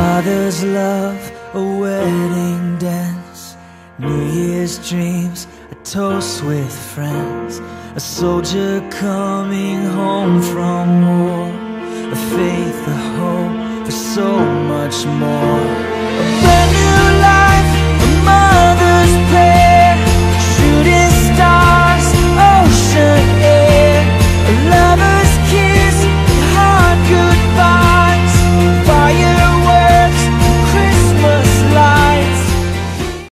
father's love, a wedding dance, New Year's dreams, a toast with friends, a soldier coming home from war, a faith, a hope for so much more.